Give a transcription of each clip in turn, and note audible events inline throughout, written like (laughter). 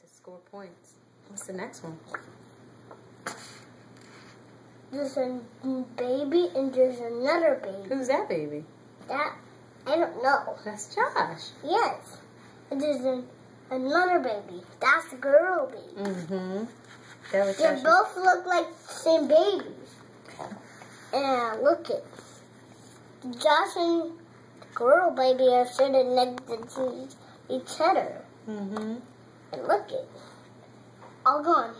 to score points. What's the next one? There's a baby and there's another baby. Who's that baby? That I don't know. That's Josh. Yes. And there's a, another baby. That's the girl baby. Mm-hmm. They Josh's. both look like the same babies. And look it. Josh and the girl baby are sitting next to each other. Mm-hmm. And look it. All gone.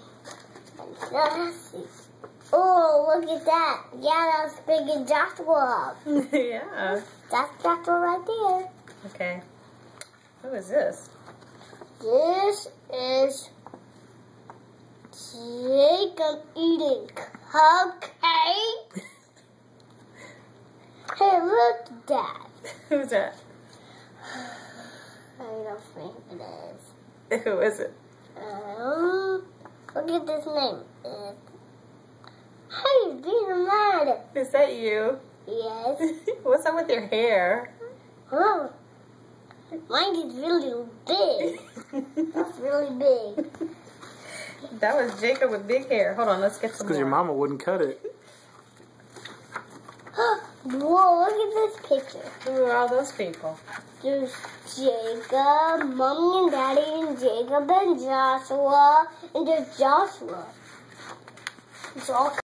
Oh, look at that. Yeah, that's big and Joshua. (laughs) yeah. That's Joshua right there. Okay. Who is this? This is Jacob eating cupcake. (laughs) hey, look at that. Who's that? I don't think it is. (laughs) Who is it? Um, look at this name. It's, hey, being mad. Is that you? Yes. (laughs) What's up with your hair? Oh, mine is really big. That's really big. (laughs) That was Jacob with big hair. Hold on, let's get some Because your mama wouldn't cut it. Whoa, look at this picture. Who are all those people? There's Jacob, Mommy and Daddy, and Jacob and Joshua, and there's Joshua. It's all